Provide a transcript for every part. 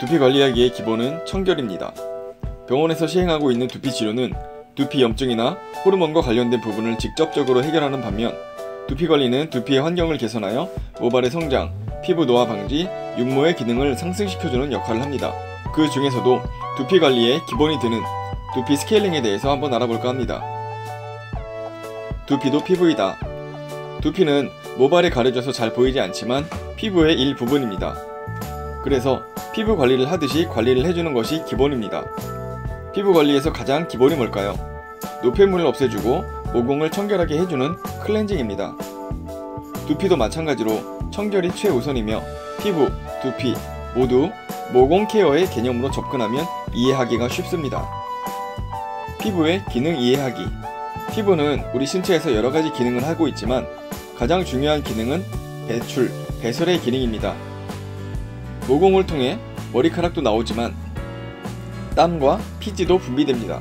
두피 관리하기의 기본은 청결입니다. 병원에서 시행하고 있는 두피 치료는 두피 염증이나 호르몬과 관련된 부분을 직접적으로 해결하는 반면 두피 관리는 두피의 환경을 개선하여 모발의 성장, 피부 노화 방지, 윤모의 기능을 상승시켜주는 역할을 합니다. 그 중에서도 두피 관리의 기본이 되는 두피 스케일링에 대해서 한번 알아볼까 합니다. 두피도 피부이다. 두피는 모발에 가려져서 잘 보이지 않지만 피부의 일부분입니다. 그래서 피부 관리를 하듯이 관리를 해주는 것이 기본입니다. 피부 관리에서 가장 기본이 뭘까요? 노폐물을 없애주고 모공을 청결하게 해주는 클렌징입니다. 두피도 마찬가지로 청결이 최우선이며 피부, 두피 모두 모공 케어의 개념으로 접근하면 이해하기가 쉽습니다. 피부의 기능 이해하기 피부는 우리 신체에서 여러 가지 기능을 하고 있지만 가장 중요한 기능은 배출, 배설의 기능입니다. 모공을 통해 머리카락도 나오지만 땀과 피지도 분비됩니다.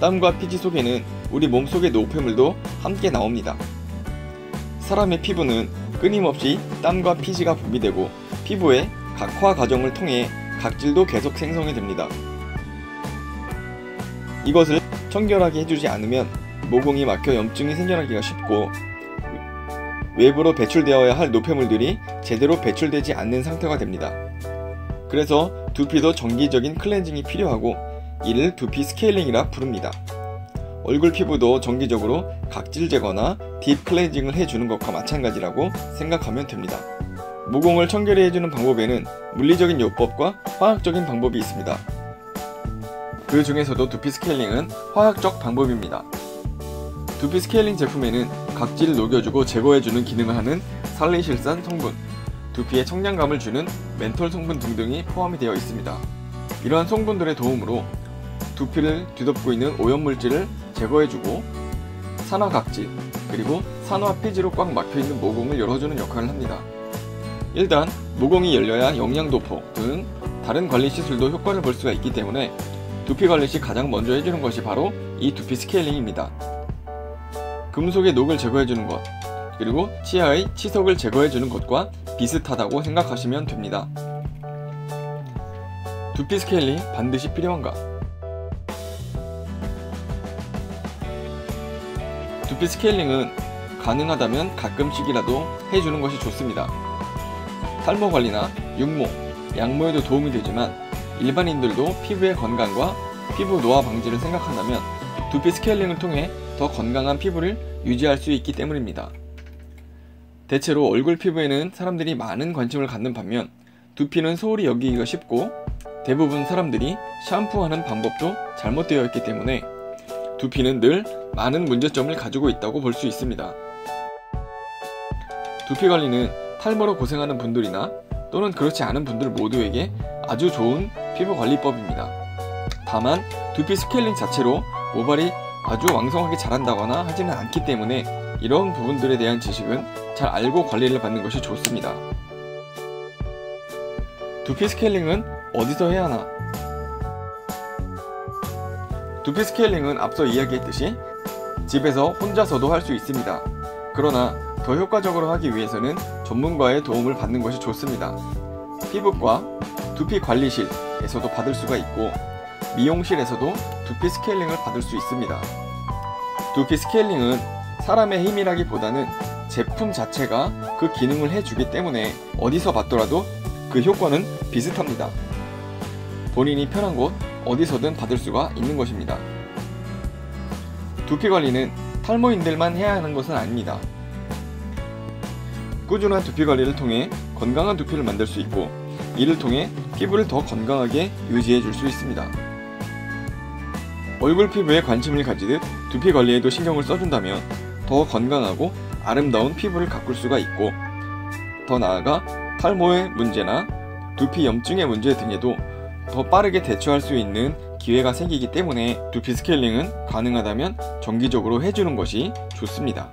땀과 피지 속에는 우리 몸속의 노폐물도 함께 나옵니다. 사람의 피부는 끊임없이 땀과 피지가 분비되고 피부의 각화 과정을 통해 각질도 계속 생성이 됩니다. 이것을 청결하게 해주지 않으면 모공이 막혀 염증이 생겨나기가 쉽고 외부로 배출되어야 할 노폐물들이 제대로 배출되지 않는 상태가 됩니다. 그래서 두피도 정기적인 클렌징이 필요하고 이를 두피 스케일링이라 부릅니다. 얼굴 피부도 정기적으로 각질 제거나 deep 클렌징을 해주는 것과 마찬가지라고 생각하면 됩니다. 모공을 청결히 해주는 방법에는 물리적인 요법과 화학적인 방법이 있습니다. 그 중에서도 두피 스케일링은 화학적 방법입니다. 두피 스케일링 제품에는 각질을 녹여주고 제거해주는 기능을 하는 살리실산 성분, 두피에 청량감을 주는 멘톨 성분 등등이 포함이 되어 있습니다. 이러한 성분들의 도움으로 두피를 뒤덮고 있는 오염물질을 제거해주고 산화 각질, 그리고 산화 피지로 꽉 막혀있는 모공을 열어주는 역할을 합니다. 일단 모공이 열려야 영양 도포 등 다른 관리 시술도 효과를 볼 수가 있기 때문에 두피 관리 시 가장 먼저 해주는 것이 바로 이 두피 스케일링입니다. 금속의 녹을 제거해주는 것, 그리고 치아의 치석을 제거해주는 것과 비슷하다고 생각하시면 됩니다. 두피 스케일링 반드시 필요한가? 두피 스케일링은 가능하다면 가끔씩이라도 해주는 것이 좋습니다. 탈모 관리나 육모, 양모에도 도움이 되지만 일반인들도 피부의 건강과 피부 노화 방지를 생각한다면 두피 스케일링을 통해 더 건강한 피부를 유지할 수 있기 때문입니다. 대체로 얼굴 피부에는 사람들이 많은 관심을 갖는 반면 두피는 소홀히 여기기가 쉽고 대부분 사람들이 샴푸하는 방법도 잘못되어 있기 때문에 두피는 늘 많은 문제점을 가지고 있다고 볼 수 있습니다. 두피 관리는 탈모로 고생하는 분들이나 또는 그렇지 않은 분들 모두에게 아주 좋은 피부 관리법입니다. 다만 두피 스케일링 자체로 모발이 아주 왕성하게 자란다거나 하지는 않기 때문에 이런 부분들에 대한 지식은 잘 알고 관리를 받는 것이 좋습니다. 두피 스케일링은 어디서 해야 하나? 두피 스케일링은 앞서 이야기했듯이 집에서 혼자서도 할 수 있습니다. 그러나 더 효과적으로 하기 위해서는 전문가의 도움을 받는 것이 좋습니다. 피부과 두피 관리실에서도 받을 수가 있고 미용실에서도 두피 스케일링을 받을 수 있습니다. 두피 스케일링은 사람의 힘이라기보다는 제품 자체가 그 기능을 해주기 때문에 어디서 받더라도 그 효과는 비슷합니다. 본인이 편한 곳 어디서든 받을 수가 있는 것입니다. 두피 관리는 탈모인들만 해야 하는 것은 아닙니다. 꾸준한 두피 관리를 통해 건강한 두피를 만들 수 있고 이를 통해 피부를 더 건강하게 유지해 줄 수 있습니다. 얼굴 피부에 관심을 가지듯 두피 관리에도 신경을 써준다면 더 건강하고 아름다운 피부를 가꿀 수가 있고 더 나아가 탈모의 문제나 두피 염증의 문제 등에도 더 빠르게 대처할 수 있는 기회가 생기기 때문에 두피 스케일링은 가능하다면 정기적으로 해주는 것이 좋습니다.